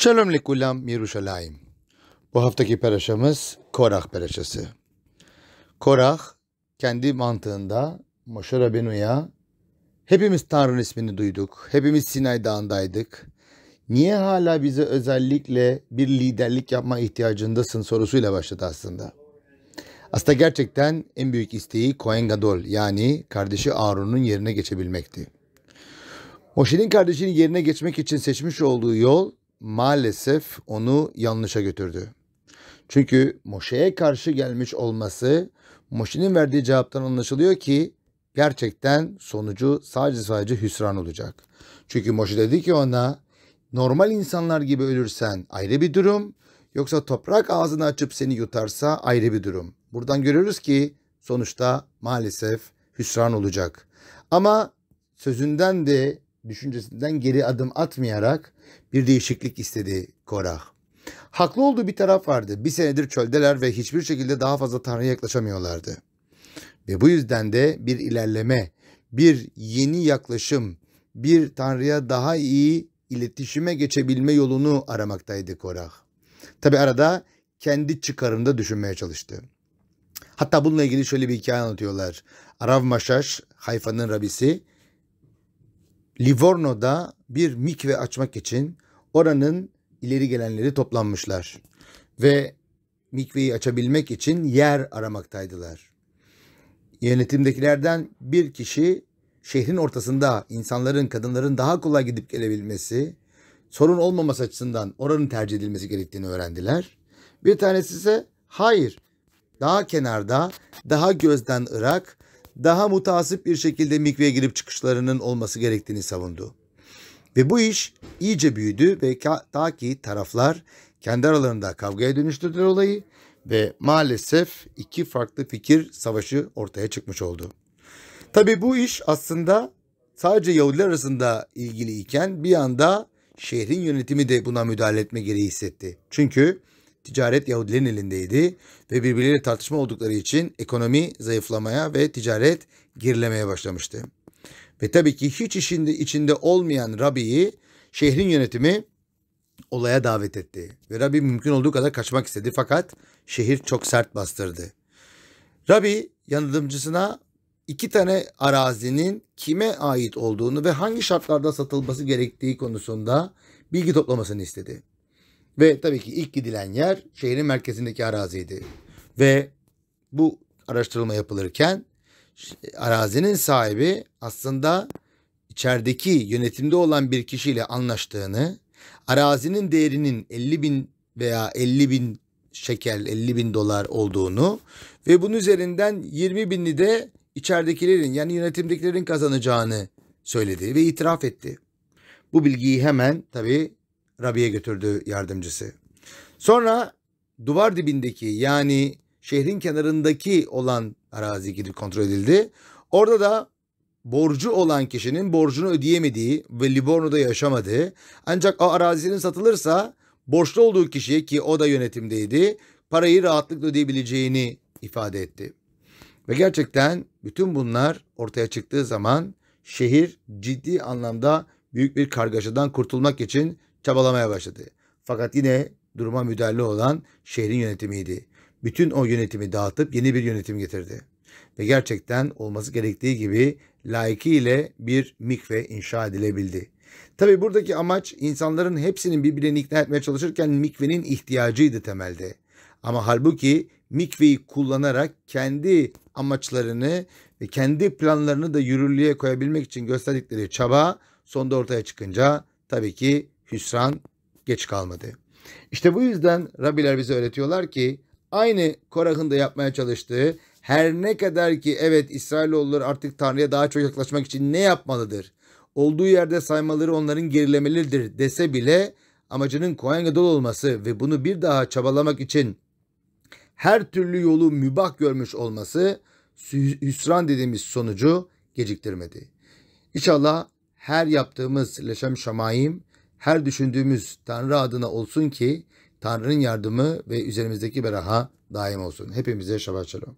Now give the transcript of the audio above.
Shalom lekulam Yeruşalayim. Bu haftaki peraşamız Korah peraşası. Korah kendi mantığında Moshe Rabenu'ya hepimiz Tanrı'nın ismini duyduk. Hepimiz Sinay Dağı'ndaydık. Niye hala bize özellikle bir liderlik yapma ihtiyacındasın sorusuyla başladı aslında. Aslında gerçekten en büyük isteği Kohen Gadol yani kardeşi Aaron'un yerine geçebilmekti. Moşe'nin kardeşinin yerine geçmek için seçmiş olduğu yol maalesef onu yanlışa götürdü. Çünkü Moşe'ye karşı gelmiş olması Moşe'nin verdiği cevaptan anlaşılıyor ki gerçekten sonucu sadece sadece hüsran olacak. Çünkü Moşe dedi ki ona normal insanlar gibi ölürsen ayrı bir durum yoksa toprak ağzını açıp seni yutarsa ayrı bir durum. Buradan görüyoruz ki sonuçta maalesef hüsran olacak. Ama sözünden de düşüncesinden geri adım atmayarak bir değişiklik istedi Korah. Haklı olduğu bir taraf vardı. Bir senedir çöldeler ve hiçbir şekilde daha fazla Tanrı'ya yaklaşamıyorlardı. Ve bu yüzden de bir ilerleme, bir yeni yaklaşım, bir Tanrı'ya daha iyi iletişime geçebilme yolunu aramaktaydı Korah. Tabi arada kendi çıkarında düşünmeye çalıştı. Hatta bununla ilgili şöyle bir hikaye anlatıyorlar. Arav Maşaş, Hayfa'nın rabisi, Livorno'da bir mikve açmak için oranın ileri gelenleri toplanmışlar. Ve mikveyi açabilmek için yer aramaktaydılar. Yönetimdekilerden bir kişi şehrin ortasında insanların, kadınların daha kolay gidip gelebilmesi, sorun olmaması açısından oranın tercih edilmesi gerektiğini öğrendiler. Bir tanesi ise hayır, daha kenarda, daha gözden ırak, daha mutasip bir şekilde mikveye girip çıkışlarının olması gerektiğini savundu. Ve bu iş iyice büyüdü ve ta ki taraflar kendi aralarında kavgaya dönüştürdüler olayı ve maalesef iki farklı fikir savaşı ortaya çıkmış oldu. Tabi bu iş aslında sadece Yahudiler arasında ilgili iken bir anda şehrin yönetimi de buna müdahale etme gereği hissetti. Çünkü ticaret Yahudilerin elindeydi ve birbirleriyle tartışma oldukları için ekonomi zayıflamaya ve ticaret gerilemeye başlamıştı. Ve tabii ki hiç işinde içinde olmayan Rabbi'yi şehrin yönetimi olaya davet etti. Ve Rabbi mümkün olduğu kadar kaçmak istedi fakat şehir çok sert bastırdı. Rabbi yardımcısına iki tane arazinin kime ait olduğunu ve hangi şartlarda satılması gerektiği konusunda bilgi toplamasını istedi. Ve tabii ki ilk gidilen yer şehrin merkezindeki araziydi. Ve bu araştırma yapılırken arazinin sahibi aslında içerideki yönetimde olan bir kişiyle anlaştığını, arazinin değerinin 50 bin veya 50 bin şekel, 50 bin dolar olduğunu ve bunun üzerinden 20 binli de içeridekilerin yani yönetimdekilerin kazanacağını söyledi ve itiraf etti. Bu bilgiyi hemen tabii Rabi'ye götürdü yardımcısı. Sonra duvar dibindeki yani şehrin kenarındaki olan arazi gidip kontrol edildi. Orada da borcu olan kişinin borcunu ödeyemediği ve Livorno'da yaşamadığı ancak o arazinin satılırsa borçlu olduğu kişiye ki o da yönetimdeydi parayı rahatlıkla ödeyebileceğini ifade etti. Ve gerçekten bütün bunlar ortaya çıktığı zaman şehir ciddi anlamda büyük bir kargaşadan kurtulmak için çabalamaya başladı. Fakat yine duruma müdahale olan şehrin yönetimiydi. Bütün o yönetimi dağıtıp yeni bir yönetim getirdi. Ve gerçekten olması gerektiği gibi layıkıyla bir mikve inşa edilebildi. Tabi buradaki amaç insanların hepsinin birbirini ikna etmeye çalışırken mikvenin ihtiyacıydı temelde. Ama halbuki mikveyi kullanarak kendi amaçlarını ve kendi planlarını da yürürlüğe koyabilmek için gösterdikleri çaba sonda ortaya çıkınca tabii ki hüsran geç kalmadı. İşte bu yüzden Rabbiler bize öğretiyorlar ki aynı Korah'ın da yapmaya çalıştığı her ne kadar ki evet İsrailoğulları artık Tanrı'ya daha çok yaklaşmak için ne yapmalıdır? Olduğu yerde saymaları onların gerilemelidir dese bile amacının Kohen Gadol olması ve bunu bir daha çabalamak için her türlü yolu mübah görmüş olması hüsran dediğimiz sonucu geciktirmedi. İnşallah her yaptığımız leşem şamayim her düşündüğümüz Tanrı adına olsun ki Tanrı'nın yardımı ve üzerimizdeki beraha daim olsun. Hepimize şabat şalom.